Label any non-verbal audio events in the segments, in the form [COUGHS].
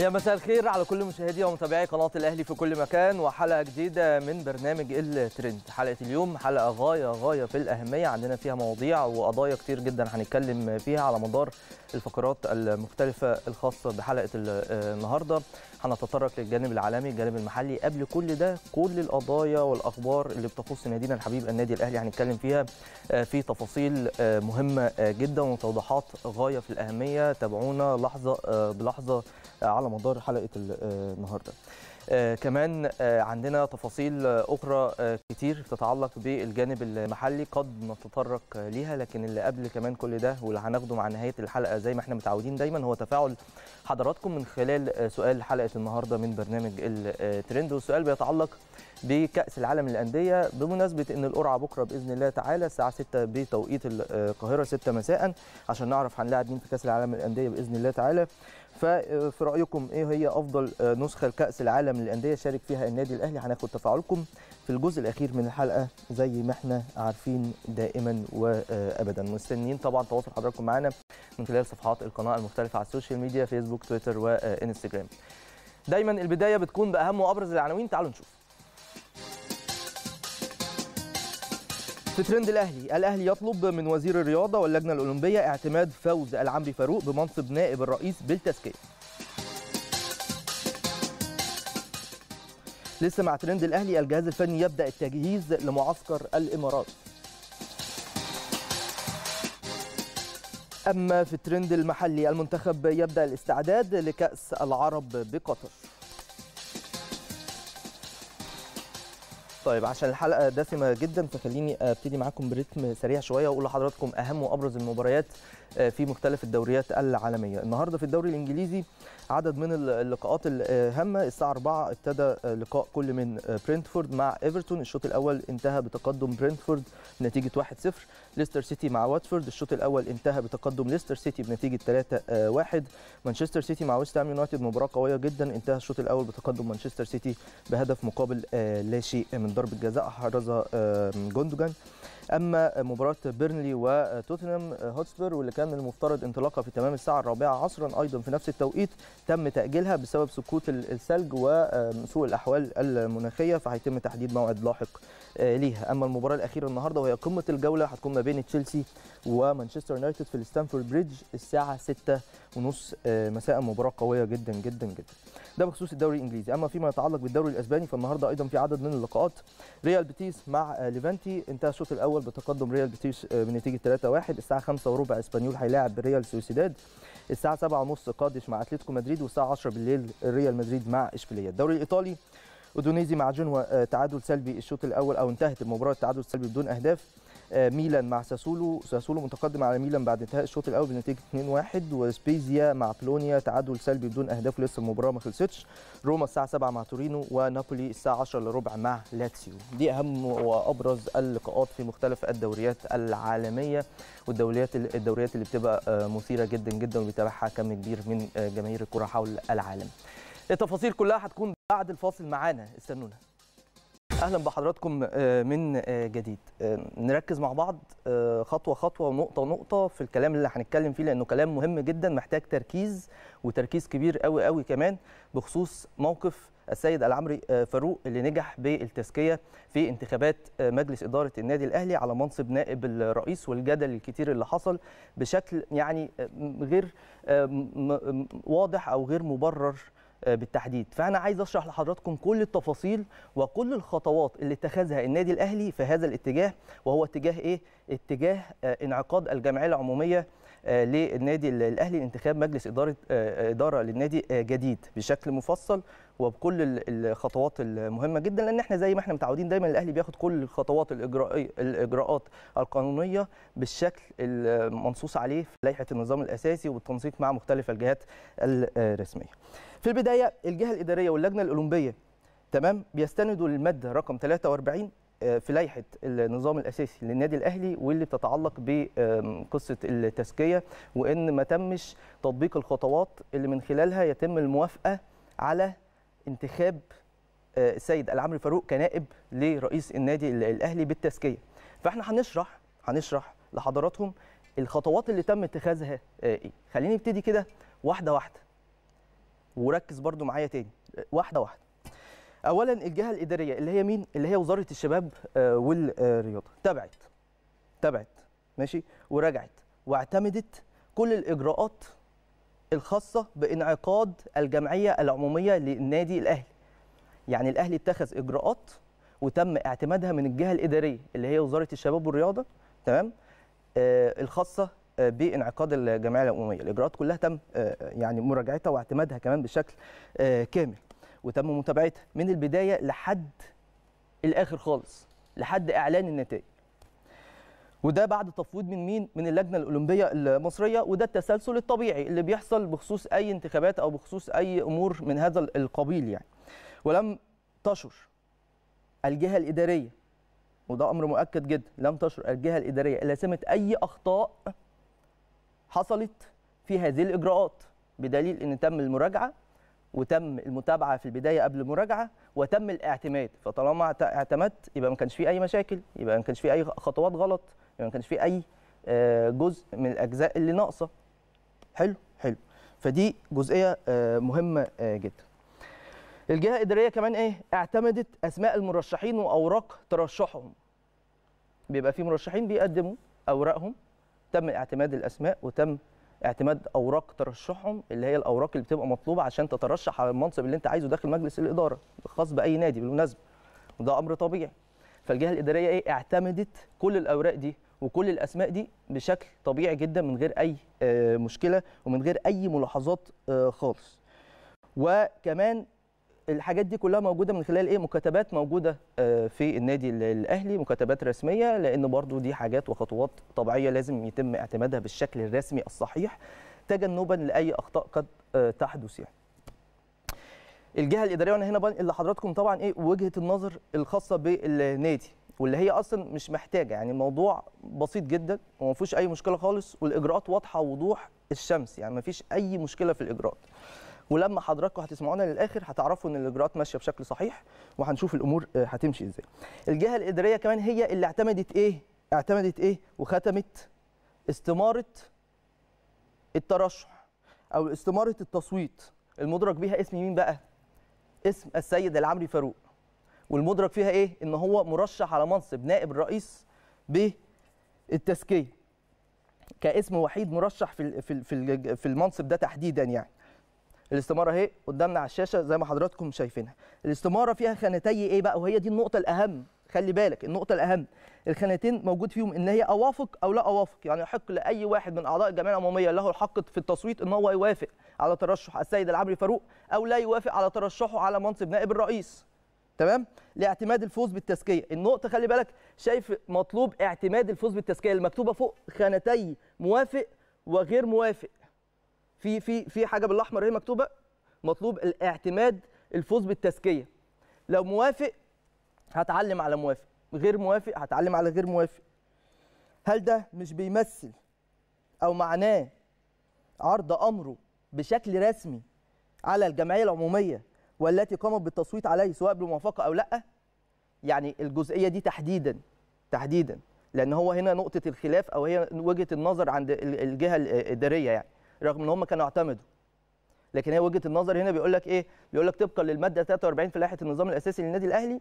يا مساء الخير على كل مشاهدي ومتابعي قناة الأهلي في كل مكان وحلقة جديدة من برنامج الترند. حلقة اليوم حلقة غاية غاية في الأهمية. عندنا فيها مواضيع وقضايا كتير جدا هنتكلم فيها على مدار الفقرات المختلفة الخاصة بحلقة النهاردة. هنتطرق للجانب العالمي الجانب المحلي قبل كل ده كل القضايا والأخبار اللي بتخص نادينا الحبيب النادي الأهلي هنتكلم فيها في تفاصيل مهمة جدا وتوضيحات غاية في الأهمية تابعونا لحظة بلحظة على مدار حلقة النهارده. آه كمان آه عندنا تفاصيل أخرى آه كتير تتعلق بالجانب المحلي قد نتطرق ليها لكن اللي قبل كمان كل ده واللي هناخده مع نهاية الحلقة زي ما إحنا متعودين دايما هو تفاعل حضراتكم من خلال سؤال حلقة النهارده من برنامج الترند. والسؤال بيتعلق بكأس العالم للأندية بمناسبة إن القرعة بكرة بإذن الله تعالى الساعة 6 بتوقيت القاهرة 6 مساء عشان نعرف هنلاعب مين في كأس العالم للأندية بإذن الله تعالى. ففي رأيكم إيه هي أفضل نسخة لكأس العالم للأندية شارك فيها النادي الأهلي؟ هناخد تفاعلكم في الجزء الأخير من الحلقة زي ما إحنا عارفين دائما وابدا. مستنيين طبعا تواصل حضراتكم معانا من خلال صفحات القناة المختلفة على ال social media فيسبوك تويتر وإنستجرام. دايما البداية بتكون بأهم وأبرز العناوين. تعالوا نشوف. في ترند الأهلي الأهلي يطلب من وزير الرياضة واللجنة الأولمبية اعتماد فوز العمري فاروق بمنصب نائب الرئيس بالتزكيه لسه مع ترند الأهلي الجهاز الفني يبدأ التجهيز لمعسكر الإمارات. أما في الترند المحلي المنتخب يبدأ الاستعداد لكأس العرب بقطر. طيب عشان الحلقة دسمة جدا فخليني أبتدي معاكم برتم سريع شوية وأقول لحضراتكم أهم وأبرز المباريات في مختلف الدوريات العالمية. النهارده في الدوري الإنجليزي عدد من اللقاءات الهامه الساعة 4 ابتدى لقاء كل من برينتفورد مع إيفرتون. الشوط الأول انتهى بتقدم برينتفورد بنتيجة 1-0 ليستر سيتي مع واتفورد. الشوط الأول انتهى بتقدم ليستر سيتي بنتيجة 3-1 مانشستر سيتي مع ويست هام يونايتد مباراة قوية جدا. انتهى الشوط الأول بتقدم مانشستر سيتي بهدف مقابل لا شيء من ضربة جزاء حرزها جوندوجان. أما مباراة بيرنلي وتوتنهام هوتسبير واللي كان المفترض انطلاقها في تمام الساعة الرابعة عصرا أيضا في نفس التوقيت تم تأجيلها بسبب سقوط الثلج وسوء الأحوال المناخية فهيتم تحديد موعد لاحق ليها. أما المباراة الأخيرة النهارده وهي قمة الجولة هتكون ما بين تشيلسي ومانشستر يونايتد في الستانفورد بريدج الساعة 6 ونص مساء. مباراة قوية جدا جدا جدا. ده بخصوص الدوري الإنجليزي. أما فيما يتعلق بالدوري الأسباني فالنهاردة أيضا في عدد من اللقاءات. ريال بيتيس مع ليفانتي. انتهى الشوط الأول بتقدم ريال بيتيس بنتيجة 3-1 الساعة 5 وربع إسبانيول هيلاعب ريال سوسيداد. الساعة 7 ونص قادش مع أتلتيكو مدريد. والساعة 10 بالليل ريال مدريد مع إشبيلية. الدوري الإيطالي أودونيزي مع جنوا تعادل سلبي الشوط الأول أو انتهت المباراة تعادل سلبي بدون أهداف ميلان مع ساسولو. ساسولو متقدم على ميلان بعد انتهاء الشوط الأول بنتيجة 2-1 وسبيزيا مع بلونيا تعادل سلبي بدون أهداف لسه المباراة ما خلصتش. روما الساعة 7 مع تورينو ونابولي الساعة 10 إلا ربع مع لاتسيو. دي أهم وأبرز اللقاءات في مختلف الدوريات العالمية والدوريات الدوريات اللي بتبقى مثيرة جدا جدا وبيتابعها كم كبير من جماهير الكرة حول العالم. التفاصيل كلها هتكون بعد الفاصل. معانا استنونا. أهلا بحضراتكم من جديد. نركز مع بعض خطوة خطوة ونقطة نقطة في الكلام اللي هنتكلم فيه لأنه كلام مهم جدا محتاج تركيز وتركيز كبير قوي قوي كمان بخصوص موقف السيد العمري فاروق اللي نجح بالتزكية في انتخابات مجلس إدارة النادي الأهلي على منصب نائب الرئيس والجدل الكتير اللي حصل بشكل يعني غير واضح أو غير مبرر بالتحديد فأنا عايز أشرح لحضراتكم كل التفاصيل وكل الخطوات اللي اتخذها النادي الأهلي في هذا الاتجاه وهو اتجاه إيه اتجاه انعقاد الجمعية العمومية للنادي الأهلي لانتخاب مجلس إدارة إدارة للنادي جديد بشكل مفصل وبكل الخطوات المهمة جدا لأن إحنا زي ما إحنا متعودين دايما الأهلي بياخد كل الخطوات الاجرائيه الإجراءات القانونية بالشكل المنصوص عليه في لائحة النظام الأساسي وبالتنسيق مع مختلف الجهات الرسمية. في البداية الجهة الإدارية واللجنة الأولمبية تمام بيستندوا للمادة رقم 43 في لائحة النظام الأساسي للنادي الأهلي واللي بتتعلق بقصه التزكية وإن ما تمش تطبيق الخطوات اللي من خلالها يتم الموافقة على انتخاب السيد العمري فاروق كنائب لرئيس النادي الأهلي بالتزكية. فإحنا هنشرح هنشرح لحضراتهم الخطوات اللي تم اتخاذها إيه. خليني نبتدي كده واحدة واحدة. وركز برضو معايا تاني. واحدة واحدة. اولا الجهة الإدارية اللي هي مين؟ اللي هي وزارة الشباب آه، والرياضة. تبعت تبعت ماشي؟ ورجعت. واعتمدت كل الإجراءات الخاصة بانعقاد الجمعية العمومية للنادي الأهلي. يعني الأهلي اتخذ إجراءات وتم اعتمادها من الجهة الإدارية اللي هي وزارة الشباب والرياضة تمام؟ آه الخاصة بانعقاد الجمعية العمومية. الإجراءات كلها تم آه يعني مراجعتها واعتمادها كمان بشكل آه كامل وتم متابعتها من البداية لحد الآخر خالص لحد إعلان النتائج. وده بعد تفويض من مين؟ من اللجنة الأولمبية المصرية وده التسلسل الطبيعي اللي بيحصل بخصوص أي انتخابات أو بخصوص أي أمور من هذا القبيل يعني. ولم تشر الجهة الإدارية وده أمر مؤكد جدا لم تشر الجهة الإدارية إلا سمه أي أخطاء حصلت في هذه الإجراءات بدليل إن تم المراجعة وتم المتابعة في البداية قبل المراجعة وتم الاعتماد. فطالما اعت- اعتمدت يبقى ما كانش في أي مشاكل يبقى ما كانش في أي خطوات غلط يبقى ما كانش في أي آه، جزء من الأجزاء اللي ناقصة. حلو؟ حلو. فدي جزئية آه، مهمة آه، جدا. الجهة الإدارية كمان إيه؟ اعتمدت أسماء المرشحين وأوراق ترشحهم. بيبقى في مرشحين بيقدموا أوراقهم تم اعتماد الأسماء وتم اعتماد أوراق ترشحهم اللي هي الأوراق اللي بتبقى مطلوبة عشان تترشح على المنصب اللي أنت عايزه داخل مجلس الإدارة الخاص بأي نادي بالمناسبة. وده أمر طبيعي. فالجهة الإدارية إيه؟ اعتمدت كل الأوراق دي وكل الأسماء دي بشكل طبيعي جدا من غير أي آه، مشكلة ومن غير أي ملاحظات آه، خالص. وكمان الحاجات دي كلها موجودة من خلال إيه؟ مكاتبات موجودة آه، في النادي ال- الأهلي مكاتبات رسمية لأن برضو دي حاجات وخطوات طبيعية لازم يتم اعتمادها بالشكل الرسمي الصحيح تجنبا لأي أخطاء قد آه، تحدث يعني. الجهة الإدارية وأنا هنا بنقل لحضراتكم طبعا إيه؟ وجهة النظر الخاصة بالنادي واللي هي أصلا مش محتاجة يعني الموضوع بسيط جدا وما فيهوش أي مشكلة خالص والإجراءات واضحة وضوح الشمس يعني ما فيش أي مشكلة في الإجراءات. ولما حضراتكم هتسمعونا للآخر هتعرفوا إن الإجراءات ماشية بشكل صحيح وهنشوف الأمور آه، هتمشي إزاي. الجهة الإدارية كمان هي اللي اعتمدت إيه؟ اعتمدت إيه؟ وختمت استمارة الترشح أو استمارة التصويت. المدرج بيها اسم مين بقى؟ اسم السيد العمري فاروق. والمدرج فيها إيه؟ إن هو مرشح على منصب نائب الرئيس بالتزكية. كاسم وحيد مرشح في في في المنصب ده تحديدا يعني. الاستمارة اهي قدامنا على الشاشة زي ما حضراتكم شايفينها. الاستمارة فيها خانتي إيه بقى؟ وهي دي النقطة الأهم. خلي بالك النقطة الأهم. الخانتين موجود فيهم إن هي أوافق أو لا أوافق. يعني يحق لأي واحد من أعضاء الجمعية العمومية له الحق في التصويت إن هو يوافق على ترشح السيد العمري فاروق أو لا يوافق على ترشحه على منصب نائب الرئيس. تمام؟ لاعتماد الفوز بالتزكية. النقطة خلي بالك شايف مطلوب اعتماد الفوز بالتزكية. المكتوبة فوق خانتي موافق وغير موافق. في في في حاجة بالأحمر اهي مكتوبة مطلوب الاعتماد الفوز بالتزكية. لو موافق هتعلم على موافق غير موافق هتعلم على غير موافق. هل ده مش بيمثل أو معناه عرض أمره بشكل رسمي على الجمعية العمومية والتي قامت بالتصويت عليه سواء بالموافقه أو لأ؟ يعني الجزئية دي تحديدا تحديدا لأن هو هنا نقطة الخلاف أو هي وجهة النظر عند ال- الجهة الإدارية يعني. رغم إن هم كانوا اعتمدوا. لكن هي وجهة النظر هنا بيقول لك إيه؟ بيقول لك طبقا للمادة 43 في لائحة النظام الأساسي للنادي الأهلي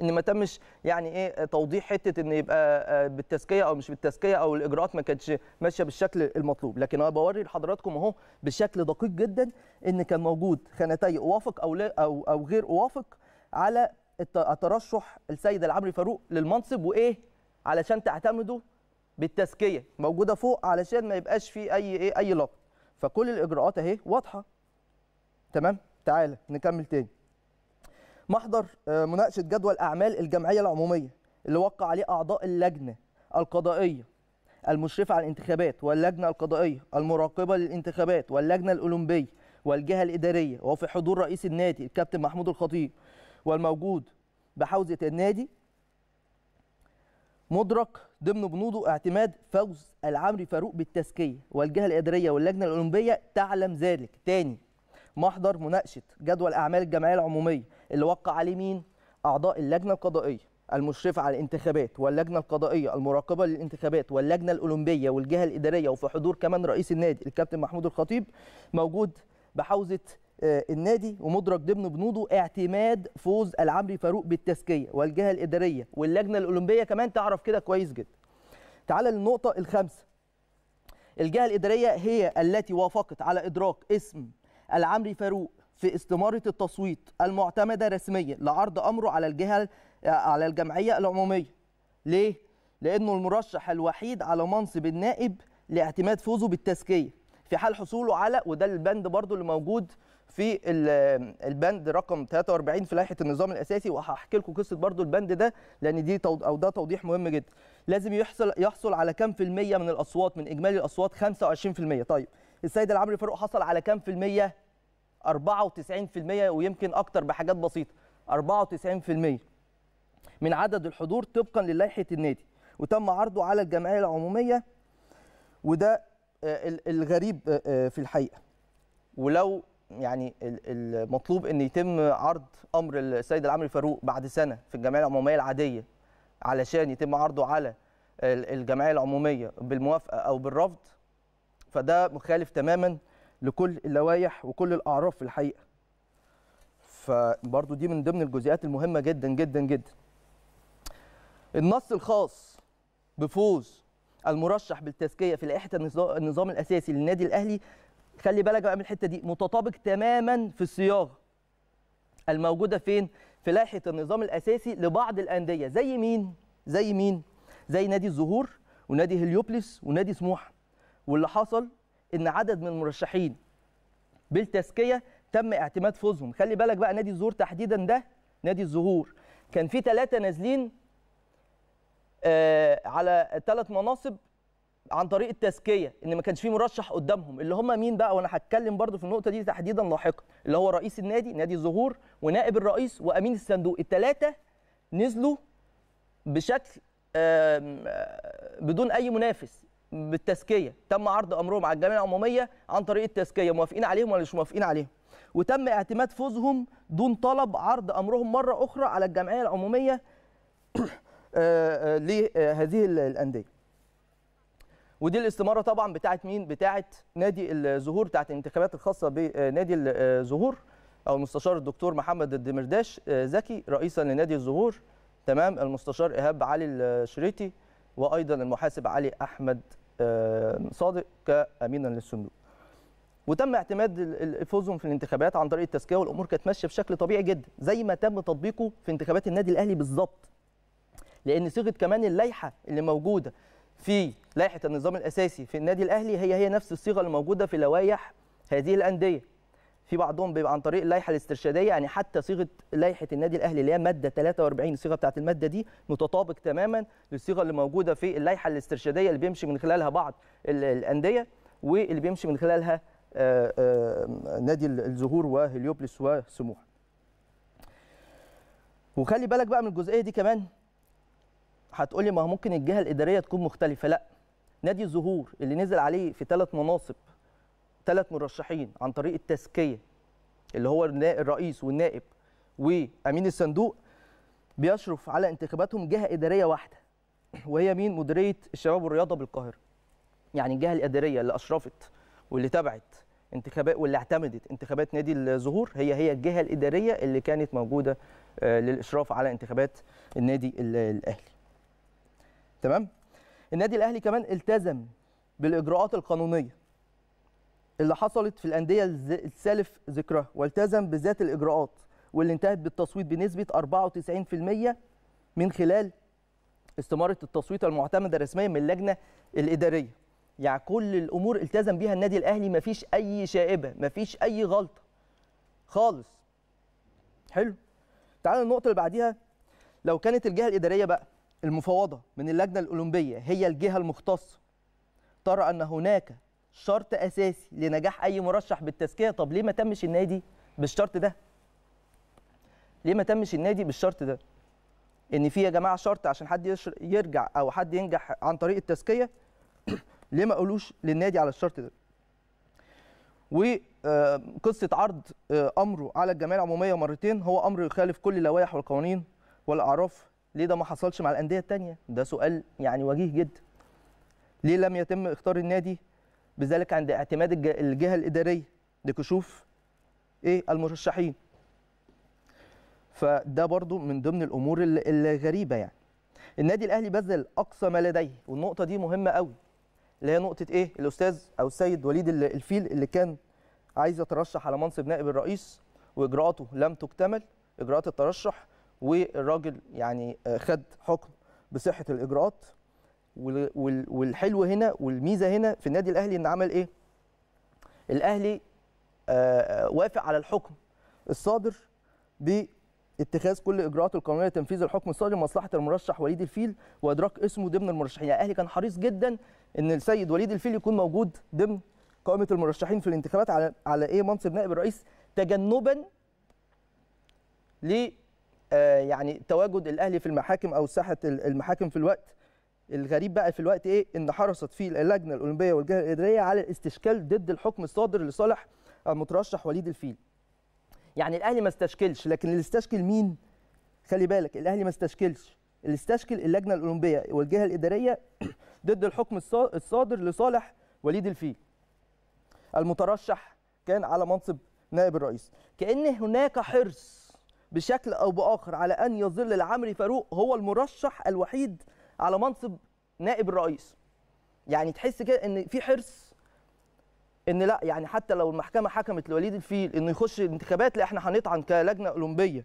إن ما تمش يعني إيه؟ توضيح حتة إن يبقى آه، بالتزكية أو مش بالتزكية أو الإجراءات ما كانتش ماشية بالشكل المطلوب. لكن أنا بوري لحضراتكم أهو بشكل دقيق جدا إن كان موجود خانتي أوافق أو لا أو أو غير أوافق على الت- الترشح السيد العمري فاروق للمنصب وإيه؟ علشان تعتمدوا بالتزكية موجودة فوق علشان ما يبقاش في أي إيه أي لغط. فكل الإجراءات أهي واضحة. تمام؟ تعالى نكمل تاني. محضر آه، مناقشة جدول أعمال الجمعية العمومية اللي وقع عليه أعضاء اللجنة القضائية المشرفة على الانتخابات واللجنة القضائية المراقبة للانتخابات واللجنة الأولمبية والجهة الإدارية وفي حضور رئيس النادي الكابتن محمود الخطيب والموجود بحوزة النادي مدرك ضمن بنوده اعتماد فوز العمري فاروق بالتزكية والجهة الاداريه واللجنة الأولمبية تعلم ذلك. تاني محضر مناقشة جدول أعمال الجمعية العمومية اللي وقع عليه مين؟ أعضاء اللجنة القضائية المشرفة على الانتخابات واللجنة القضائية المراقبة للانتخابات واللجنة الأولمبية والجهة الإدارية وفي حضور كمان رئيس النادي الكابتن محمود الخطيب موجود بحوزة آه، النادي ومدرج ضمن بنوده اعتماد فوز العمري فاروق بالتزكية والجهة الإدارية واللجنة الأولمبية كمان تعرف كده كويس جدا. تعال للنقطة الخامسة. الجهة الإدارية هي التي وافقت على إدراك اسم العمري فاروق في استمارة التصويت المعتمدة رسميا لعرض أمره على الجهة على الجمعية العمومية. ليه؟ لأنه المرشح الوحيد على منصب النائب لاعتماد فوزه بالتزكية في حال حصوله على وده البند برضو اللي موجود في ال- البند رقم 43 في لائحة النظام الأساسي وهحكي لكم قصة برضو البند ده لأن دي توض- أو ده توضيح مهم جدا. لازم يحصل يحصل على كام في المية من الأصوات من إجمالي الأصوات 25% طيب السيد العمري فاروق حصل على كام في المية؟ 94% ويمكن أكتر بحاجات بسيطة. 94% من عدد الحضور طبقا للائحة النادي. وتم عرضه على الجمعية العمومية وده آه، ال- الغريب آه، آه، في الحقيقة. ولو يعني ال- المطلوب إن يتم عرض أمر السيد العمري فاروق بعد سنة في الجمعية العمومية العادية علشان يتم عرضه على ال- الجمعية العمومية بالموافقة أو بالرفض. فده مخالف تماما لكل اللوائح وكل الأعراف في الحقيقة. فبرضو دي من ضمن الجزئيات المهمة جدا جدا جدا. النص الخاص بفوز المرشح بالتزكية في لائحه النظا- النظام الأساسي للنادي الأهلي خلي بالك بقى من الحتة دي متطابق تماما في الصياغة. الموجودة فين؟ في لائحة النظام الأساسي لبعض الأندية. زي مين؟ زي مين؟ زي نادي الزهور ونادي هليوبلس ونادي سموحة. واللي حصل؟ إن عدد من المرشحين بالتزكية تم اعتماد فوزهم. خلي بالك بقى نادي الزهور تحديدا ده نادي الزهور. كان في ثلاثة نازلين آه، على ثلاث مناصب عن طريق التزكية إن ما كانش في مرشح قدامهم. اللي هم مين بقى؟ وأنا هتكلم برضو في النقطة دي تحديدا لاحقا. اللي هو رئيس النادي نادي الزهور ونائب الرئيس وأمين الصندوق. الثلاثه نزلوا بشكل بدون أي منافس بالتزكية. تم عرض أمرهم على الجمعيه العمومية عن طريق التزكية. موافقين عليهم ولا مش موافقين عليهم؟ وتم اعتماد فوزهم دون طلب عرض أمرهم مرة أخرى على الجمعيه العمومية [CLEARS THROAT] آه، آه، لهذه ال- الأندية. ودي الاستمارة طبعا بتاعت مين؟ بتاعت نادي الزهور بتاعت الانتخابات الخاصة بنادي الزهور أو المستشار الدكتور محمد الدمرداش آه، زكي رئيسا لنادي الزهور. تمام. المستشار إيهاب علي الشريتي وأيضا المحاسب علي أحمد آه، صادق كامينا للصندوق. وتم اعتماد فوزهم في الانتخابات عن طريق التزكية والأمور كانت ماشية بشكل طبيعي جدا زي ما تم تطبيقه في انتخابات النادي الأهلي بالظبط. لأن صيغة كمان اللائحة اللي موجودة في لائحة النظام الأساسي في النادي الأهلي هي هي نفس الصيغة اللي موجوده في لوائح هذه الأندية. في بعضهم بيبقى عن طريق اللائحة الاسترشادية يعني حتى صيغة لائحة النادي الأهلي اللي هي مادة 43 الصيغه بتاعت المادة دي متطابق تماما للصيغة اللي موجودة في اللائحة الاسترشادية اللي بيمشي من خلالها بعض ال- الأندية واللي بيمشي من خلالها آه، آه، نادي الزهور وهليوبلس وسموحة. وخلي بالك بقى من الجزئية دي كمان هتقولي ما ممكن الجهة الإدارية تكون مختلفة؟ لا. نادي الزهور اللي نزل عليه في ثلاث مناصب ثلاث مرشحين عن طريق التزكية اللي هو الرئيس والنائب وأمين الصندوق بيشرف على انتخاباتهم جهة إدارية واحدة وهي مين؟ مديرية الشباب والرياضة بالقاهرة. يعني الجهة الإدارية اللي أشرفت واللي تبعت انتخابات واللي اعتمدت انتخابات نادي الزهور هي هي الجهة الإدارية اللي كانت موجودة آه، للإشراف على انتخابات النادي ال- الأهلي. تمام؟ النادي الأهلي كمان التزم بالإجراءات القانونية اللي حصلت في الأندية السالف ذكرها والتزم بذات الإجراءات واللي انتهت بالتصويت بنسبة 94% من خلال استمارة التصويت المعتمدة رسميا من اللجنة الإدارية. يعني كل الأمور التزم بيها النادي الأهلي مفيش أي شائبة مفيش أي غلطة خالص. حلو؟ تعالوا النقطة اللي بعديها. لو كانت الجهة الإدارية بقى المفوضه من اللجنة الأولمبية هي الجهة المختصة ترى أن هناك شرط أساسي لنجاح أي مرشح بالتزكية. طب ليه ما تمش النادي بالشرط ده؟ ليه ما تمش النادي بالشرط ده؟ إن في يا جماعة شرط عشان حد يرجع أو حد ينجح عن طريق التزكية [COUGHS] ليه ما قالوش للنادي على الشرط ده؟ وقصه عرض آه، أمره على الجمعية العمومية مرتين. هو أمر يخالف كل اللوائح والقوانين والأعراف ليه ده ما حصلش مع الأندية الثانية ده سؤال يعني وجيه جدا. ليه لم يتم اختار النادي بذلك عند اعتماد الج- الجهة الإدارية لكشوف إيه المرشحين؟ فده برضو من ضمن الأمور ال- الغريبة يعني. النادي الأهلي بذل أقصى ما لديه والنقطة دي مهمة قوي اللي هي نقطة إيه؟ الأستاذ أو السيد وليد ال- الفيل اللي كان عايز يترشح على منصب نائب الرئيس وإجراءاته لم تكتمل إجراءات الترشح والراجل يعني آه، خد حكم بصحة الإجراءات. وال- وال- والحلو هنا والميزة هنا في النادي الأهلي إن عمل إيه؟ الأهلي آه، آه، وافق على الحكم الصادر باتخاذ كل الاجراءات القانونية لتنفيذ الحكم الصادر لمصلحة المرشح وليد الفيل وإدراك اسمه ضمن المرشحين. يعني الأهلي كان حريص جدا إن السيد وليد الفيل يكون موجود ضمن قائمة المرشحين في الانتخابات على على إيه؟ منصب نائب الرئيس تجنبا ل يعني تواجد الأهلي في المحاكم أو ساحة المحاكم في الوقت. الغريب بقى في الوقت إيه؟ إن حرصت فيه اللجنة الأولمبية والجهة الإدارية على الاستشكال ضد الحكم الصادر لصالح المترشح وليد الفيل. يعني الأهلي ما استشكلش لكن اللي استشكل مين؟ خلي بالك الأهلي ما استشكلش. اللي استشكل اللجنة الأولمبية والجهة الإدارية [COUGHS] ضد الحكم الصا- الصادر لصالح وليد الفيل. المترشح كان على منصب نائب الرئيس. كأن هناك حرص بشكل أو بآخر على أن يظل العمري فاروق هو المرشح الوحيد على منصب نائب الرئيس. يعني تحس كده إن في حرص إن لأ يعني حتى لو المحكمة حكمت لوليد الفيل إنه يخش الانتخابات لأ إحنا هنطعن كلجنة أولمبية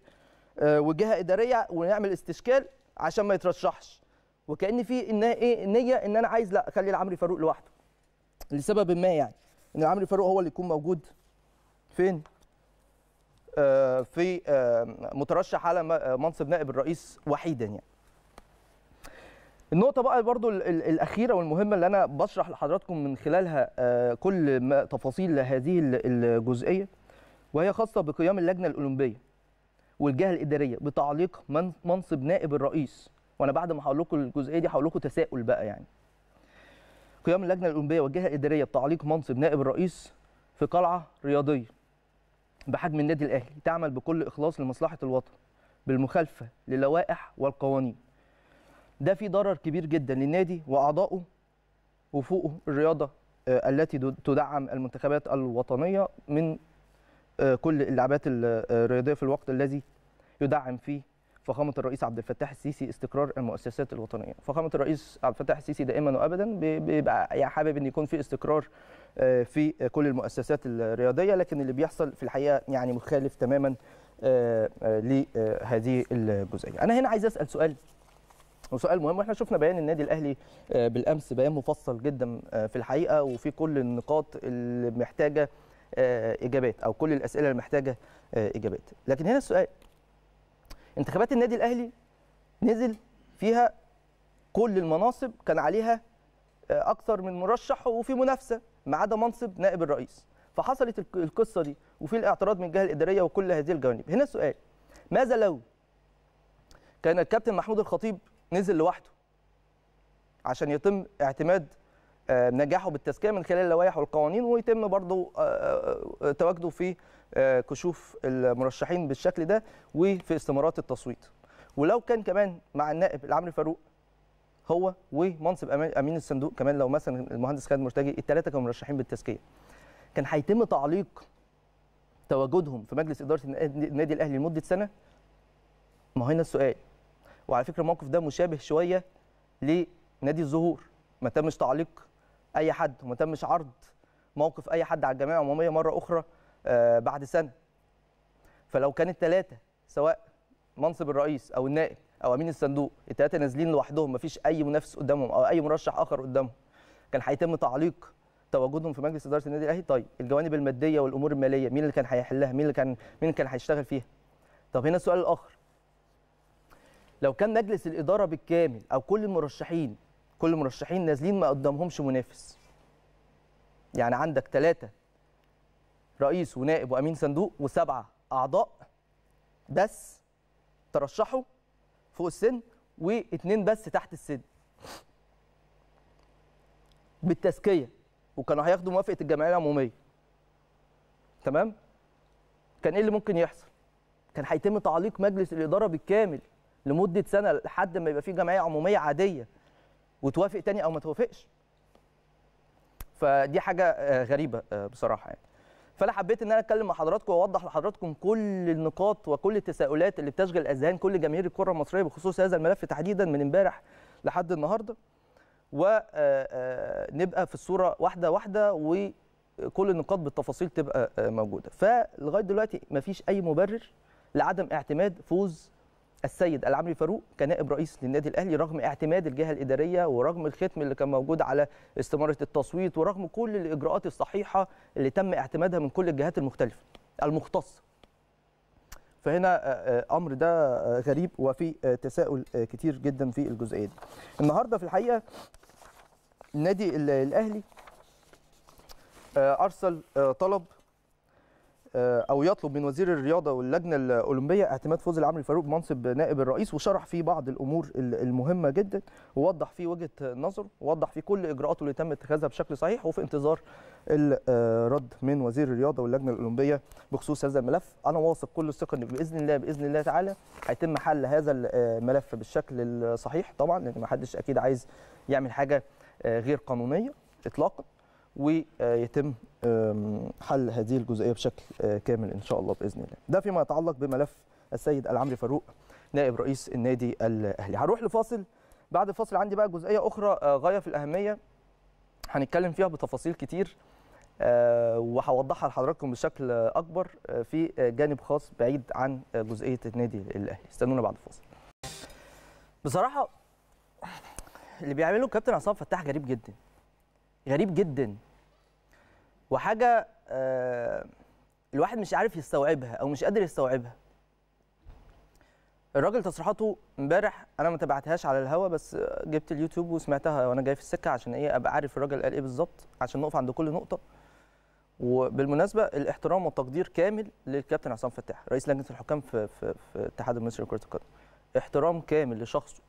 آه، وجهة إدارية ونعمل استشكال عشان ما يترشحش. وكأن في إن إيه النيه إن أنا عايز لأ أخلي العمري فاروق لوحده. لسبب ما يعني؟ إن العمري فاروق هو اللي يكون موجود. فين؟ في آه، مترشح على آه، منصب نائب الرئيس وحيدا يعني. النقطة بقى برضو ال- ال- الأخيرة والمهمة اللي أنا بشرح لحضراتكم من خلالها آه، كل ما تفاصيل هذه ال- الجزئية وهي خاصة بقيام اللجنة الأولمبية والجهة الإدارية بتعليق من- منصب نائب الرئيس. وأنا بعد ما هقول لكم الجزئية دي هقول لكم تساؤل بقى يعني. قيام اللجنة الأولمبية والجهة الإدارية بتعليق منصب نائب الرئيس في قلعة رياضية. بحجم النادي الأهلي تعمل بكل إخلاص لمصلحة الوطن بالمخالفة للوائح والقوانين. ده في ضرر كبير جدا للنادي واعضائه وفوقه الرياضة آه، التي تدعم المنتخبات الوطنية من آه، كل اللعبات ال- آه، الرياضية في الوقت الذي يدعم فيه فخامة الرئيس عبد الفتاح السيسي استقرار المؤسسات الوطنية. فخامة الرئيس عبد الفتاح السيسي دائما وابدا بي- بيبقى حابب أن يكون في استقرار في كل المؤسسات الرياضية لكن اللي بيحصل في الحقيقة يعني مخالف تماما آه، آه، لهذه الجزئية. أنا هنا عايز أسأل سؤال وسؤال مهم وإحنا شفنا بيان النادي الأهلي آه، بالأمس بيان مفصل جدا آه، في الحقيقة وفي كل النقاط اللي محتاجة آه، إجابات أو كل الأسئلة اللي محتاجة آه، إجابات. لكن هنا السؤال انتخابات النادي الأهلي نزل فيها كل المناصب كان عليها آه، أكثر من مرشح وفي منافسة. ما عدا منصب نائب الرئيس. فحصلت الق- القصة دي وفي الاعتراض من الجهة الإدارية وكل هذه الجوانب. هنا السؤال. ماذا لو كان الكابتن محمود الخطيب نزل لوحده عشان يتم اعتماد آه، نجاحه بالتزكية من خلال اللوائح والقوانين ويتم برضه آه، آه، تواجده في كشوف المرشحين بالشكل ده وفي استمارات التصويت. ولو كان كمان مع النائب العمري فاروق هو ومنصب أمين الصندوق كمان لو مثلا المهندس خالد مرتجي الثلاثه كانوا مرشحين بالتزكية. كان هيتم تعليق تواجدهم في مجلس إدارة النادي الأهلي لمدة سنة؟ ما هنا السؤال. وعلى فكرة الموقف ده مشابه شوية لنادي الزهور. ما تمش تعليق أي حد وما تمش عرض موقف أي حد على الجمعيه العمومية مرة أخرى آه، بعد سنة. فلو كان الثلاثه سواء منصب الرئيس أو النائب أو أمين الصندوق. الثلاثه نازلين لوحدهم مفيش أي منافس قدامهم أو أي مرشح آخر قدامهم. كان هيتم تعليق تواجدهم في مجلس إدارة النادي الأهلي. طيب الجوانب المادية والأمور المالية مين اللي كان هيحلها؟ مين اللي كان مين اللي كان هيشتغل فيها؟ طب هنا السؤال الآخر لو كان مجلس الإدارة بالكامل أو كل المرشحين كل المرشحين نازلين ما قدامهمش منافس يعني عندك ثلاثة رئيس ونائب وأمين صندوق وسبعة أعضاء بس ترشحوا فوق السن واثنين بس تحت السن. بالتزكية. وكانوا هياخدوا موافقة الجمعية العمومية. تمام؟ كان إيه اللي ممكن يحصل؟ كان هيتم تعليق مجلس الإدارة بالكامل لمدة سنة لحد ما يبقى في جمعية عمومية عادية وتوافق تاني أو ما توافقش. فدي حاجة آه، غريبة آه، بصراحة يعني. فأنا حبيت إن أنا أتكلم مع حضراتكم وأوضح لحضراتكم كل النقاط وكل التساؤلات اللي بتشغل أذهان كل جماهير الكرة المصرية بخصوص هذا الملف تحديدا من امبارح لحد النهارده. ونبقى في الصورة واحدة واحدة وكل النقاط بالتفاصيل تبقى آه، موجودة. فلغاية دلوقتي مفيش أي مبرر لعدم اعتماد فوز السيد العمري فاروق كنائب رئيس للنادي الأهلي رغم اعتماد الجهة الإدارية ورغم الختم اللي كان موجود على استمارة التصويت ورغم كل الإجراءات الصحيحة اللي تم اعتمادها من كل الجهات المختلفة المختصة. فهنا آه، آه، أمر ده آه، غريب وفي تساؤل كتير جدا في الجزئية دي. النهارده في الحقيقة النادي ال- الأهلي أرسل طلب أو يطلب من وزير الرياضة واللجنة الأولمبية اعتماد فوز العمري فاروق بمنصب نائب الرئيس وشرح فيه بعض الأمور ال- المهمة جدا ووضح فيه وجهة نظره ووضح فيه كل إجراءاته اللي تم اتخاذها بشكل صحيح وفي انتظار الرد من وزير الرياضة واللجنة الأولمبية بخصوص هذا الملف. أنا واثق كل الثقة إن بإذن الله بإذن الله تعالى هيتم حل هذا الملف بالشكل الصحيح طبعا لأن ما حدش أكيد عايز يعمل حاجة آه، غير قانونية اطلاقا. ويتم حل هذه الجزئية بشكل آه، كامل إن شاء الله بإذن الله. ده فيما يتعلق بملف السيد العمري فاروق نائب رئيس النادي الأهلي. هروح لفاصل بعد الفاصل عندي بقى جزئية أخرى آه، غاية في الأهمية هنتكلم فيها بتفاصيل كتير آه، وهوضحها لحضراتكم بشكل أكبر في جانب خاص بعيد عن جزئية النادي الأهلي. استنونا بعد الفاصل. بصراحة اللي بيعمله كابتن عصام فتاح غريب جدا. غريب جدا. وحاجة آه، الواحد مش عارف يستوعبها أو مش قادر يستوعبها. الراجل تصريحاته امبارح أنا ما تابعتهاش على الهوا بس جبت اليوتيوب وسمعتها وأنا جاي في السكة عشان إيه أبقى عارف الراجل قال إيه بالظبط عشان نقف عند كل نقطة. وبالمناسبة الاحترام والتقدير كامل للكابتن عصام فتاح رئيس لجنة الحكام في في في الاتحاد المصري لكرة القدم. احترام كامل لشخصه.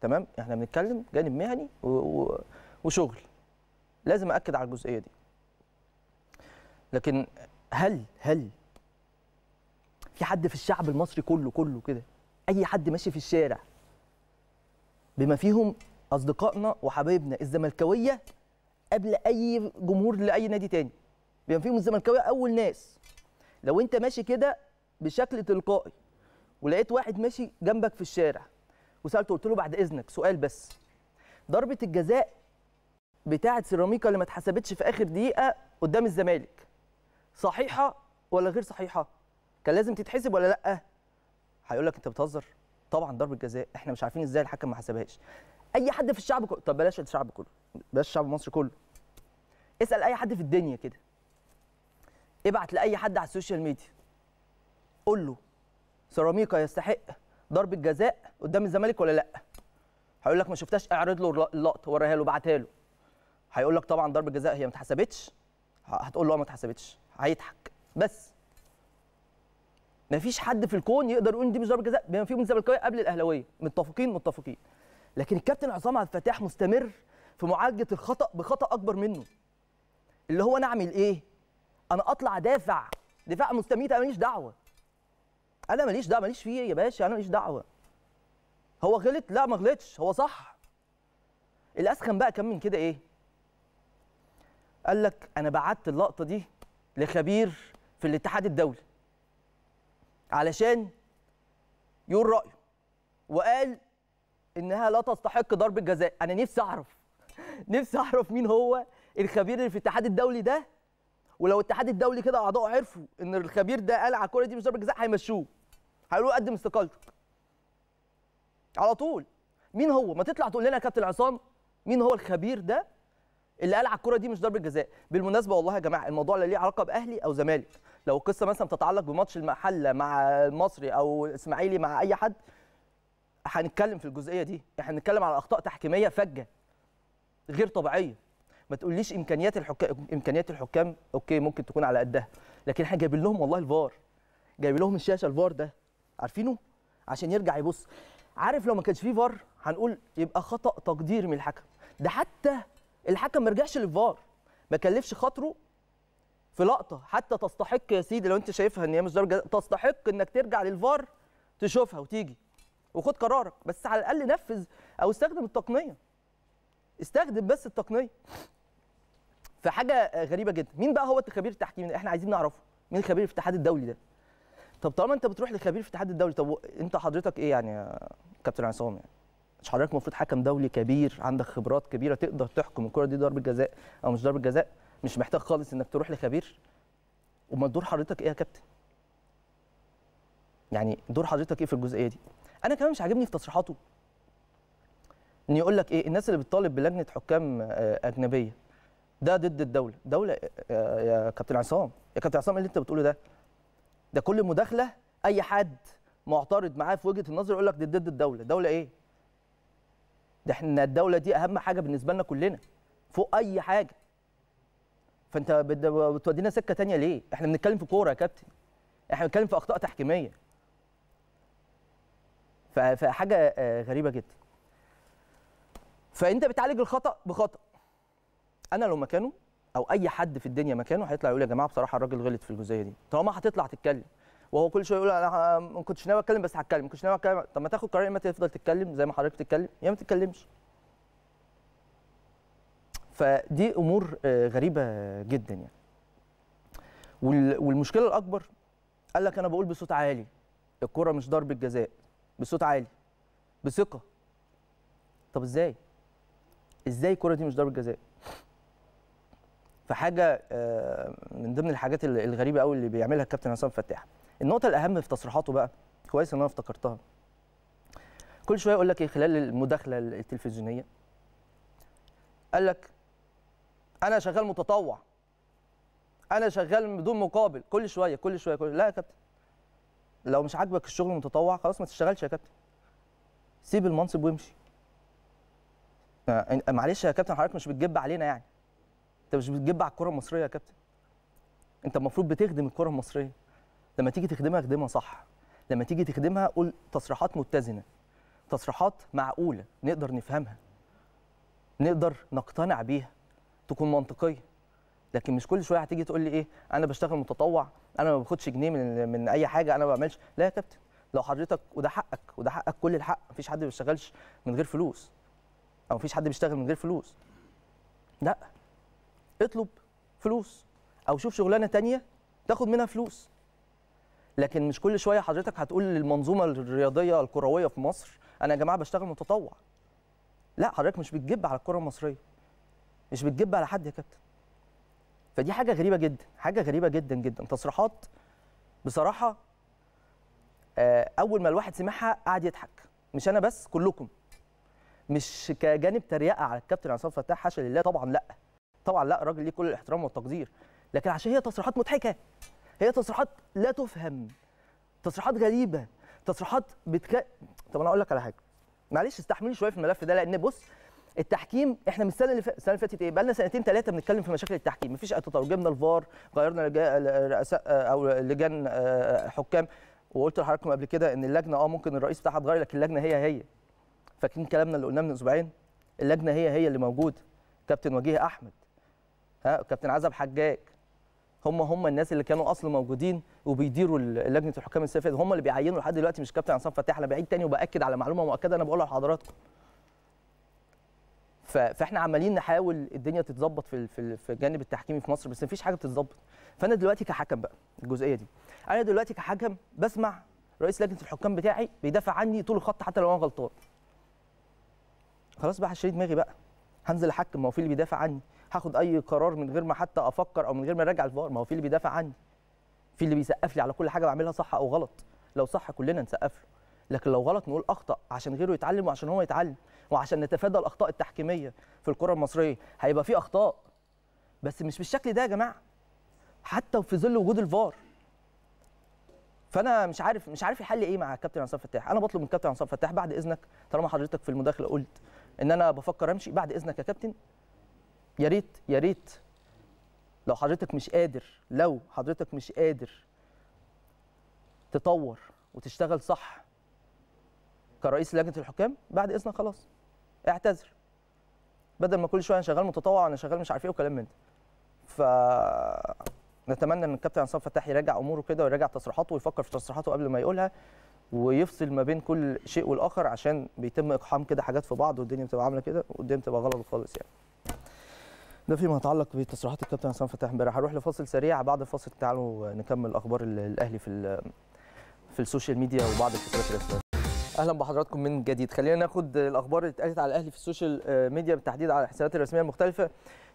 تمام؟ إحنا بنتكلم جانب مهني. وشغل. لازم اكد على الجزئية دي. لكن هل هل في حد في الشعب المصري كله كله كده أي حد ماشي في الشارع بما فيهم أصدقائنا وحبايبنا الزملكاوية قبل أي جمهور لأي نادي تاني؟ بما فيهم الزملكاوية أول ناس. لو أنت ماشي كده بشكل تلقائي ولقيت واحد ماشي جنبك في الشارع وسألته قلت له بعد إذنك سؤال بس. ضربة الجزاء بتاعة سيراميكا اللي ما اتحسبتش في آخر دقيقة قدام الزمالك. صحيحة ولا غير صحيحة؟ كان لازم تتحسب ولا لأ؟ هيقول لك أنت بتهزر. طبعا ضربة جزاء. إحنا مش عارفين إزاي الحكم ما حسبهاش. أي حد في الشعب كله. طب بلاش الشعب كله. بلاش الشعب المصري كله. اسأل أي حد في الدنيا كده. ابعت لأي حد على السوشيال ميديا. قول له سيراميكا يستحق ضربة جزاء قدام الزمالك ولا لأ؟ هيقول لك ما شفتهاش. اعرض له اللقطة وريها له بعتها له. هيقول لك طبعا ضربة جزاء هي ما اتحسبتش. هتقول له ما اتحسبتش. هيضحك. بس. ما فيش حد في الكون يقدر يقول دي مش ضربة جزاء. بما فيهم الزملكاويه قبل الأهلاوية. متفقين؟ متفقين. لكن الكابتن عصام عبد الفتاح مستمر في معالجة الخطأ بخطأ أكبر منه. اللي هو أنا أعمل إيه؟ أنا أطلع دافع. دفاع مستميت أنا ماليش دعوة. أنا ماليش دعوة ماليش فيه يا باشا أنا ماليش دعوة. هو غلط؟ لا ما غلطش. هو صح. الأسخن بقى كان من كده إيه؟ قال لك أنا بعت اللقطة دي لخبير في الاتحاد الدولي علشان يقول رأيه. وقال إنها لا تستحق ضربه جزاء أنا نفسي أعرف نفسي أعرف مين هو الخبير اللي في الاتحاد الدولي ده. ولو الاتحاد الدولي كده اعضائه عرفوا إن الخبير ده قال على الكوره دي مش ضربه جزاء هيمشوه. هيقولوا قدم استقالتك على طول. مين هو؟ ما تطلع تقول لنا يا كابتن عصام مين هو الخبير ده؟ اللي قال على الكوره دي مش ضربة جزاء. بالمناسبة والله يا جماعة الموضوع لا ليه علاقة بأهلي أو زمالك. لو القصة مثلا تتعلق بماتش المحلة مع المصري أو الاسماعيلي مع أي حد هنتكلم في الجزئية دي. إحنا هنتكلم على أخطاء تحكيمية فجة غير طبيعية. ما تقوليش إمكانيات الحكام إمكانيات الحكام okay ممكن تكون على قدها. لكن إحنا جايبين لهم والله الفار. جايبين لهم الشاشة الفار ده. عارفينه؟ عشان يرجع يبص. عارف لو ما كانش فيه فار هنقول يبقى خطأ تقدير من الحكم. ده حتى الحكم ما رجعش للفار ما كلفش خاطره في لقطة. حتى تستحق يا سيدي لو انت شايفها إن هي مش جزاء تستحق إنك ترجع للفار تشوفها وتيجي. وخد قرارك بس على الأقل نفذ أو استخدم التقنية. استخدم بس التقنية. فحاجه غريبة جدا. مين بقى هو خبير التحكيم إحنا عايزين نعرفه. مين خبير الاتحاد الدولي ده؟ طب طالما أنت بتروح لخبير في الاتحاد الدولي طب أنت حضرتك إيه يعني يا كابتن عصام يعني؟ مش حضرتك المفروض حكم دولي كبير عندك خبرات كبيرة تقدر تحكم الكرة دي ضربة جزاء أو مش ضربة جزاء مش محتاج خالص إنك تروح لخبير. امال دور حضرتك إيه يا كابتن؟ يعني دور حضرتك إيه في الجزئية دي؟ أنا كمان مش عاجبني في تصريحاته. إن يقول لك إيه الناس اللي بتطالب بلجنة حكام آه، أجنبية ده ضد الدولة. دولة آه، يا كابتن عصام يا كابتن عصام اللي أنت بتقوله ده. ده كل مداخلة أي حد معترض معاه في وجهة النظر يقول لك ضد الدولة. دولة إيه؟ ده إحنا الدولة دي أهم حاجة بالنسبة لنا كلنا فوق أي حاجة. فأنت بت- بتودينا سكة تانية ليه؟ إحنا بنتكلم في كورة يا كابتن. إحنا بنتكلم في أخطاء تحكيمية. فحاجة آه، غريبة جدا. فأنت بتعالج الخطأ بخطأ. أنا لو مكانه أو أي حد في الدنيا مكانه هيطلع يقول يا جماعة بصراحة الراجل غلط في الجزئية دي. طالما هتطلع تتكلم. وهو كل شوية يقول أنا ما كنتش ناوي أتكلم بس هتكلم. ما كنتش ناوي أتكلم. طب ما تاخد قرار يا إما تفضل تتكلم زي ما حضرتك بتتكلم يا ما تتكلمش. فدي أمور آه، غريبة جدا يعني. وال- والمشكلة الأكبر قال لك أنا بقول بصوت عالي. الكره مش ضربة جزاء بصوت عالي بثقة. طب إزاي؟ إزاي الكره دي مش ضربة جزاء؟ فحاجة آه، من ضمن الحاجات ال- الغريبة قوي اللي بيعملها الكابتن عصام فتاح. النقطة الأهم في تصريحاته بقى كويس إن أنا افتكرتها. كل شوية يقول لك إيه خلال المداخلة التلفزيونية؟ قال لك أنا شغال متطوع. أنا شغال بدون مقابل. كل شوية كل شوية كل لا يا كابتن. لو مش عاجبك الشغل المتطوع خلاص ما تشتغلش يا كابتن. سيب المنصب وامشي. آه، معلش يا كابتن حضرتك مش بتجب علينا يعني. أنت مش بتجب على الكرة المصرية يا كابتن. أنت المفروض بتخدم الكرة المصرية. لما تيجي تخدمها خدمها صح. لما تيجي تخدمها قول تصريحات متزنة. تصريحات معقولة نقدر نفهمها. نقدر نقتنع بيها. تكون منطقية. لكن مش كل شوية هتيجي تقول لي إيه أنا بشتغل متطوع أنا ما باخدش جنيه من من أي حاجة أنا ما بعملش. لا يا كابتن. لو حضرتك وده حقك وده حقك كل الحق. مفيش حد بيشتغلش من غير فلوس. أو مفيش حد بيشتغل من غير فلوس. لا. اطلب فلوس. أو شوف شغلانة تانية تاخد منها فلوس. لكن مش كل شوية حضرتك هتقول للمنظومة الرياضية الكروية في مصر أنا يا جماعة بشتغل متطوع. لا حضرتك مش بتجب على الكرة المصرية. مش بتجب على حد يا كابتن. فدي حاجة غريبة جدا حاجة غريبة جدا جدا. تصريحات بصراحة آه، أول ما الواحد سمعها قعد يضحك. مش أنا بس كلكم. مش كجانب تريقة على الكابتن عصام فتاح حاشا لله طبعا لأ. طبعا لأ الراجل ليه كل الاحترام والتقدير. لكن عشان هي تصريحات مضحكة. هي تصريحات لا تفهم تصريحات غريبة تصريحات بتك... طب أنا أقول لك على حاجة معلش استحملي شوية في الملف ده لأن بص التحكيم إحنا من السنة اللي السنة اللي فاتت إيه؟ بقى لنا سنتين ثلاثة بنتكلم في مشاكل التحكيم مفيش تطور جبنا الفار غيرنا رؤساء أو لجان آه، حكام وقلت لحضراتكم قبل كده إن اللجنة آه ممكن الرئيس بتاعها اتغير لكن اللجنة هي هي. فاكرين كلامنا اللي قلناه من أسبوعين؟ اللجنة هي هي اللي موجوده كابتن وجيه أحمد ها كابتن عزب حجاج هم هم الناس اللي كانوا أصلا موجودين وبيديروا لجنة الحكام فاتت هم اللي بيعينوا لحد دلوقتي مش كابتن عصام فتاح. أنا بعيد تاني وبأكد على معلومة مؤكدة أنا بقولها لحضراتكم. فإحنا عمالين نحاول الدنيا تتظبط في في الجانب التحكيمي في مصر بس مفيش حاجة بتتظبط. فأنا دلوقتي كحكم بقى الجزئية دي. أنا دلوقتي كحكم بسمع رئيس لجنة الحكام بتاعي بيدافع عني طول الخط حتى لو أنا غلطان. خلاص بقى هشيل دماغي بقى. هنزل أحكم ما هو في اللي بيدافع عني. هاخد أي قرار من غير ما حتى أفكر أو من غير ما أراجع الفار. ما هو في اللي بيدافع عني. في اللي بيسقف لي على كل حاجة بعملها صح أو غلط. لو صح كلنا نسقف له. لكن لو غلط نقول أخطأ عشان غيره يتعلم وعشان هو يتعلم وعشان نتفادى الأخطاء التحكيمية في الكرة المصرية. هيبقى في أخطاء. بس مش بالشكل ده يا جماعة. حتى في ظل وجود الفار. فأنا مش عارف مش عارف الحل إيه مع الكابتن عصام فتاح. أنا بطلب من الكابتن عصام فتاح بعد إذنك طالما حضرتك في المداخلة قلت إن أنا بفكر أمشي بعد إذنك يا كابتن يا ريت يا ريت. لو حضرتك مش قادر لو حضرتك مش قادر تطور وتشتغل صح كرئيس لجنة الحكام بعد إذنك خلاص. اعتذر. بدل ما كل شوية أنا شغال متطوع أنا شغال مش عارف إيه وكلام من ده. ف نتمنى إن الكابتن عصام فتاح يراجع أموره كده ويراجع تصريحاته ويفكر في تصريحاته قبل ما يقولها ويفصل ما بين كل شيء والآخر عشان بيتم إقحام كده حاجات في بعض والدنيا بتبقى عاملة كده والدنيا بتبقى غلط خالص يعني. ده فيما يتعلق بتصريحات الكابتن عصام فتاح امبارح. هروح لفاصل سريع. بعد الفاصل تعالوا نكمل أخبار ال- الأهلي في في السوشيال ميديا وبعض الحسابات الرسميه أهلا بحضراتكم من جديد. خلينا ناخد الأخبار اللي اتقالت على الأهلي في السوشيال آه، ميديا بالتحديد على الحسابات الرسمية المختلفة.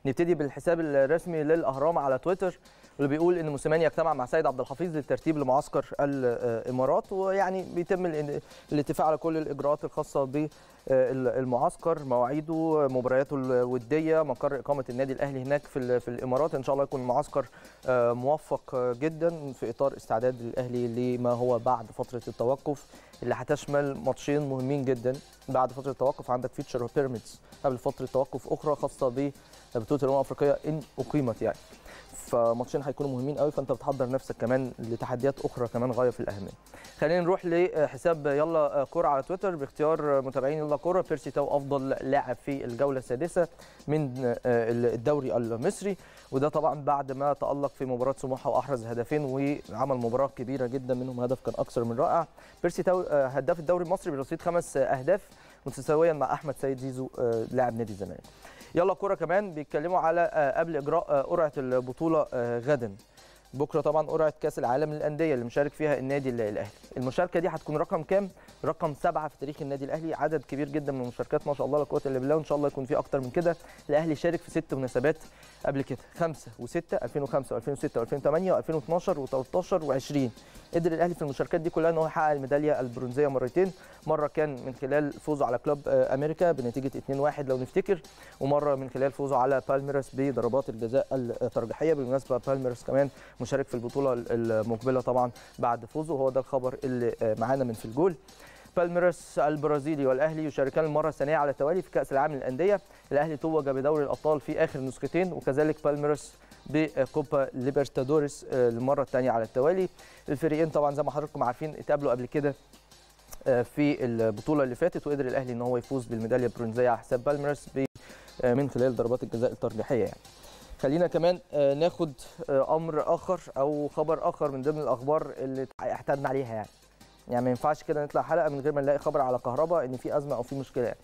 نبتدي بالحساب الرسمي للأهرام على تويتر واللي بيقول إن موسيماني يجتمع مع سيد عبد الحفيظ للترتيب لمعسكر الإمارات ويعني بيتم ال- الاتفاق على كل الإجراءات الخاصة بالمعسكر مواعيده مبارياته الودية مقر إقامة النادي الأهلي هناك في ال- في الإمارات. إن شاء الله يكون المعسكر آه، موفق جدا في إطار استعداد الأهلي لما هو بعد فترة التوقف اللي هتشمل ماتشين مهمين جدا بعد فترة التوقف. عندك فيوتشر وبيراميدز قبل فترة توقف أخرى خاصة ببطوله الأمم الأفريقية إن أقيمت يعني. فماتشين هيكونوا مهمين قوي فأنت بتحضر نفسك كمان لتحديات أخرى كمان غاية في الأهمية. خلينا نروح لحساب يلا كورة على تويتر باختيار متابعين يلا كورة. بيرسي تاو أفضل لاعب في الجولة السادسة من الدوري المصري. وده طبعا بعد ما تألق في مباراة سموحة وأحرز هدفين وعمل مباراة كبيرة جدا منهم هدف كان أكثر من رائع. بيرسي تاو هداف الدوري المصري برصيد خمس أهداف متساويا مع أحمد سيد زيزو لاعب نادي الزمالك. يلا كوره كمان بيتكلموا على قبل إجراء قرعة البطولة غدا. بكرة طبعا قرعة كأس العالم للأندية اللي مشارك فيها النادي الأهلي. المشاركة دي هتكون رقم كام؟ رقم سبعة في تاريخ النادي الأهلي. عدد كبير جدا من المشاركات ما شاء الله لا قوة إلا بالله وإن شاء الله يكون في أكتر من كده. الأهلي شارك في ست مناسبات قبل كده خمسة وستة 2005 و2006 و2008 و2012 و13 و20 قدر الأهلي في المشاركات دي كلها إن هو يحقق الميدالية البرونزية مرتين. مرة كان من خلال فوزه على كلوب أمريكا بنتيجة 2-1 لو نفتكر ومرة من خلال فوزه على بالميراس بضربات الجزاء الترجيحية. بالمناسبة بالميراس كمان مشارك في البطولة المقبلة طبعا بعد فوزه. وهو ده الخبر اللي معانا من في الجول. بالميراس البرازيلي والأهلي يشاركان المرة الثانية على التوالي في كأس العالم للأندية. الأهلي توج بدوري الأبطال في آخر نسختين وكذلك بالميراس بكوبا ليبرتادوريس المرة الثانية على التوالي. الفريقين طبعا زي ما حضراتكم عارفين اتقابلوا قبل كده في البطولة اللي فاتت وقدر الأهلي إن هو يفوز بالميدالية البرونزية على حساب بالميراس من خلال ضربات الجزاء الترجيحية يعني. خلينا كمان ناخد أمر آخر أو خبر آخر من ضمن الأخبار اللي اعتدنا عليها يعني. يعني ما ينفعش كده نطلع حلقة من غير ما نلاقي خبر على كهرباء إن في أزمة أو في مشكلة يعني.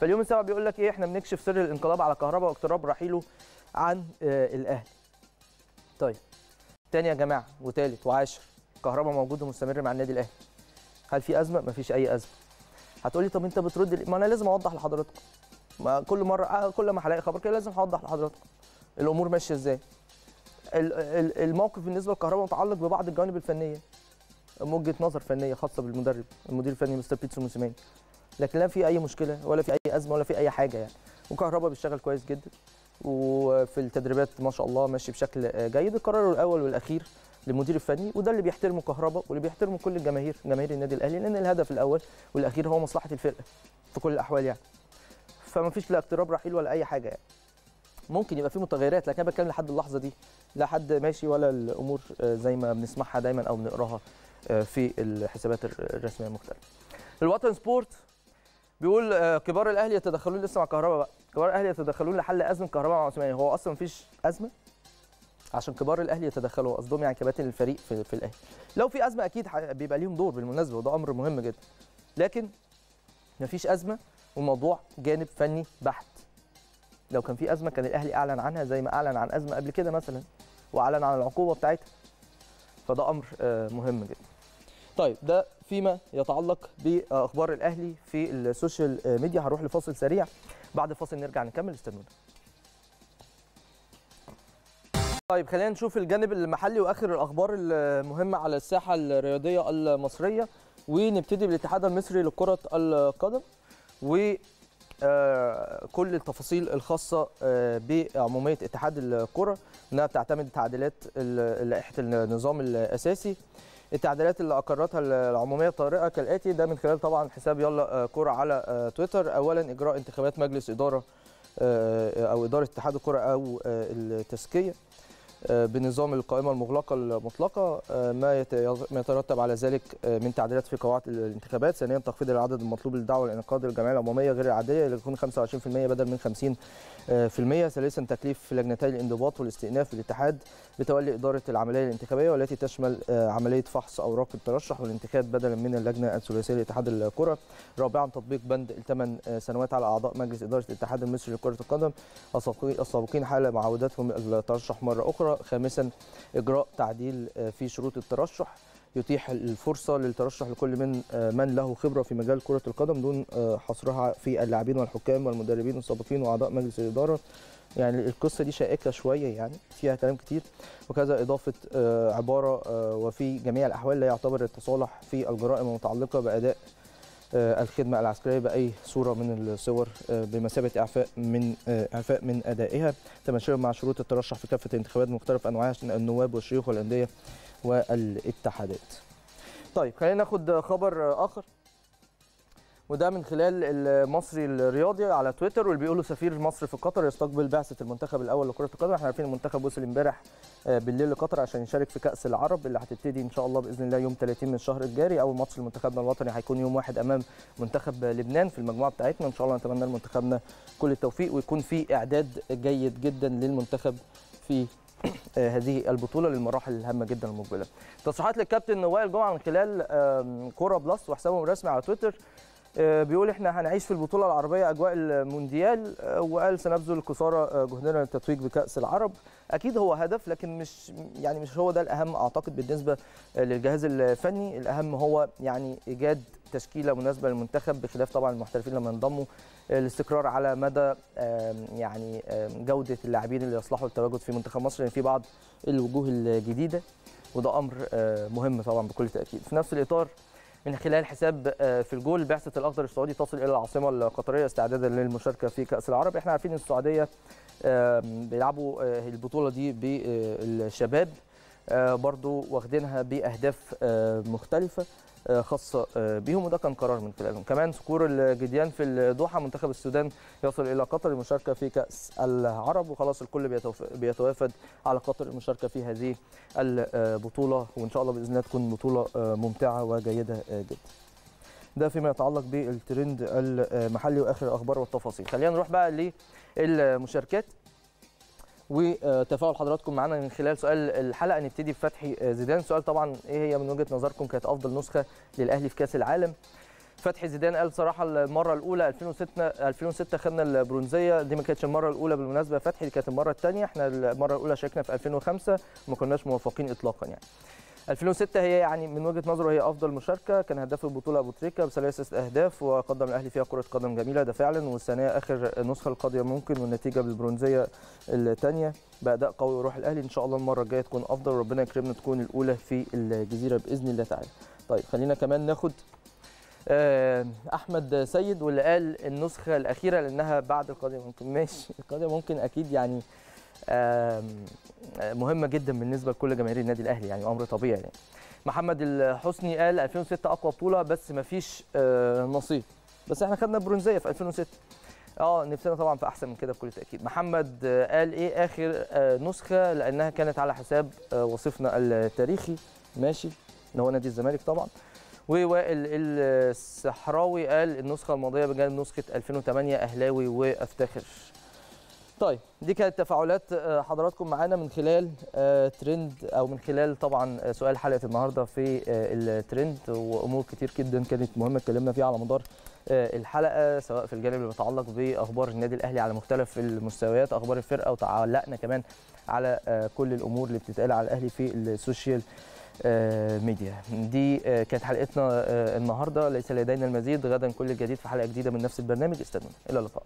فاليوم السابع بيقول لك إيه إحنا بنكشف سر الانقلاب على كهرباء واقتراب رحيله عن الأهلي. طيب تاني يا جماعة وتالت وعاشر كهرباء موجود ومستمر مع النادي الأهلي. هل في أزمة؟ مفيش أي أزمة. هتقولي طب أنت بترد ما أنا لازم أوضح لحضراتكم. ما كل مرة كل ما هلاقي خبر كده لازم هوضح لحضراتكم. الأمور ماشية إزاي. الموقف بالنسبة للكهرباء متعلق ببعض الجوانب الفنية. وجهه نظر فنية خاصة بالمدرب المدير الفني مستر بيتسو موسيماني. لكن لا في أي مشكلة ولا في أي أزمة ولا في أي حاجة يعني. وكهرباء بيشتغل كويس جدا. وفي التدريبات ما شاء الله ماشي بشكل جيد. القرار الأول والأخير للمدير الفني وده اللي بيحترمه كهرباء واللي بيحترمه كل الجماهير جماهير النادي الأهلي لأن الهدف الأول والأخير هو مصلحة الفرقة في كل الأحوال يعني. فما فيش لا اقتراب رحيل ولا أي حاجة يعني. ممكن يبقى في متغيرات لكن أنا بتكلم لحد اللحظة دي لا حد ماشي ولا الأمور زي ما بنسمعها دايما أو بنقراها في الحسابات الرسمية المختلفة. الوطن سبورت بيقول كبار الأهلي يتدخلون لسه مع كهرباء بقى، كبار الأهلي يتدخلون لحل أزمة كهرباء مع عثماني، هو أصلا مفيش أزمة عشان كبار الأهلي يتدخلوا قصدهم يعني كباتن الفريق في, في الأهلي. لو في أزمة أكيد بيبقى ليهم دور بالمناسبة وده أمر مهم جدا. لكن مفيش أزمة والموضوع جانب فني بحت. لو كان في أزمة كان الأهلي أعلن عنها زي ما أعلن عن أزمة قبل كده مثلا وأعلن عن العقوبة بتاعتها. فده أمر مهم جدا. طيب ده فيما يتعلق بأخبار الأهلي في السوشيال ميديا. هنروح لفاصل سريع. بعد الفاصل نرجع نكمل استنونا. طيب خلينا نشوف الجانب المحلي وآخر الأخبار المهمه على الساحة الرياضية المصرية. ونبتدي بالاتحاد المصري لكرة القدم. و كل التفاصيل الخاصة بعمومية اتحاد الكرة إنها بتعتمد تعديلات لائحه النظام الأساسي. التعديلات اللي أقرتها العمومية الطارئه كالآتي ده من خلال طبعا حساب يلا كوره على تويتر. اولا إجراء انتخابات مجلس إدارة أو إدارة اتحاد الكرة أو التزكيه بنظام القائمة المغلقة المطلقة ما يترتب على ذلك من تعديلات في قواعد الانتخابات ثانيا تخفيض العدد المطلوب للدعوه لانعقاد الجمعية العمومية غير العادية اللي تكون 25% بدل من 50% ثالثا تكليف لجنتي الانضباط والاستئناف بالاتحاد بتولي إدارة العملية الانتخابية والتي تشمل عملية فحص أوراق الترشح والانتخاب بدلا من اللجنة الثلاثية لاتحاد الكرة رابعا تطبيق بند الثمان سنوات على أعضاء مجلس إدارة الاتحاد المصري لكرة القدم السابقين حال معاودتهم الترشح مرة أخرى خامسا إجراء تعديل في شروط الترشح يتيح الفرصة للترشح لكل من من له خبرة في مجال كرة القدم دون حصرها في اللاعبين والحكام والمدربين السابقين وأعضاء مجلس الإدارة. يعني القصة دي شائكة شوية يعني فيها كلام كتير وكذا إضافة عبارة وفي جميع الأحوال لا يعتبر التصالح في الجرائم المتعلقة بأداء الخدمة العسكرية بأي صورة من الصور بمثابة إعفاء من إعفاء من أدائها تماشيا مع شروط الترشح في كافة الانتخابات مختلف انواعها النواب والشيوخ والأندية والاتحادات. طيب خلينا ناخد خبر آخر وده من خلال المصري الرياضي على تويتر واللي بيقولوا سفير مصر في قطر يستقبل بعثة المنتخب الأول لكرة القدم. إحنا عارفين المنتخب وصل امبارح بالليل لقطر عشان يشارك في كأس العرب اللي هتبتدي إن شاء الله بإذن الله يوم 30 من الشهر الجاري. أول ماتش لمنتخبنا الوطني هيكون يوم واحد أمام منتخب لبنان في المجموعة بتاعتنا. إن شاء الله نتمنى لمنتخبنا كل التوفيق ويكون في إعداد جيد جدا للمنتخب في هذه البطولة للمراحل الهامة جدا المقبلة. تصريحات للكابتن وائل جمعه من خلال كورة بلس وحسابه الرسمي على تويتر. بيقول إحنا هنعيش في البطولة العربية أجواء المونديال وقال سنبذل قصارى جهدنا للتتويج بكأس العرب. أكيد هو هدف لكن مش يعني مش هو ده الأهم أعتقد بالنسبة للجهاز الفني. الأهم هو يعني إيجاد تشكيلة مناسبة للمنتخب بخلاف طبعا المحترفين لما انضموا الاستقرار على مدى يعني جودة اللاعبين اللي يصلحوا للتواجد في منتخب مصر لأن في بعض الوجوه الجديدة وده أمر مهم طبعا بكل تأكيد. في نفس الإطار من خلال حساب في الجول بعثة الأخضر السعودي تصل إلى العاصمة القطرية استعدادا للمشاركة في كأس العرب. إحنا عارفين السعودية بيلعبوا البطولة دي بالشباب برضو واخدينها بأهداف مختلفة. خاصة بيهم وده كان قرار من خلالهم. كمان صقور الجديان في الدوحه منتخب السودان يصل إلى قطر للمشاركه في كأس العرب وخلاص الكل بيتوافد على قطر المشاركة في هذه البطولة وإن شاء الله بإذن الله تكون بطولة ممتعة وجيدة جدا. ده فيما يتعلق بالترند المحلي وآخر الأخبار والتفاصيل. خلينا نروح بقى للمشاركات. وتفاعل حضراتكم معنا من خلال سؤال الحلقة. نبتدي بفتحي زيدان. سؤال طبعا إيه هي من وجهة نظركم؟ كانت أفضل نسخة للأهلي في كأس العالم. فتحي زيدان قال صراحة المرة الأولى 2006 2006 خدنا البرونزية. دي ما كانتش المرة الأولى بالمناسبة. فتحي دي كانت المرة الثانية إحنا المرة الأولى شاركنا في 2005 وما كناش موفقين اطلاقا يعني. 2006 هي يعني من وجهة نظره هي أفضل مشاركة. كان هداف البطولة أبو تريكة بثلاثة أهداف وقدم الاهلي فيها كرة قدم جميلة ده فعلا. والثانيه آخر نسخة القاضية ممكن والنتيجة بالبرونزية الثانية بأداء قوي وروح الأهلي إن شاء الله المرة الجاية تكون أفضل. وربنا يكرمنا تكون الأولى في الجزيرة بإذن الله تعالى. طيب خلينا كمان ناخد أحمد سيد واللي قال النسخة الأخيرة لأنها بعد القاضية ممكن. ماشي. القاضية ممكن أكيد يعني مهمة جدا بالنسبة لكل جماهير النادي الأهلي يعني أمر طبيعي يعني. محمد الحسني قال 2006 أقوى بطولة بس ما فيش نصيب. بس إحنا خدنا برونزية في 2006 آه نفسنا طبعا في أحسن من كده بكل تأكيد. محمد قال إيه؟ آخر نسخة لأنها كانت على حساب وصفنا التاريخي. ماشي. اللي هو نادي الزمالك طبعا. ووائل الصحراوي قال النسخة الماضية بجانب نسخة 2008 أهلاوي وأفتخر. طيب دي كانت تفاعلات حضراتكم معانا من خلال ترند أو من خلال طبعا سؤال حلقة النهارده في الترند وأمور كتير جدا كانت مهمة اتكلمنا فيها على مدار الحلقة سواء في الجانب اللي بيتعلق بأخبار النادي الأهلي على مختلف المستويات أخبار الفرقة وتعلقنا كمان على كل الأمور اللي بتتقال على الأهلي في السوشيال ميديا. دي كانت حلقتنا النهارده. ليس لدينا المزيد. غدا كل الجديد في حلقة جديدة من نفس البرنامج. استنونا. إلى اللقاء.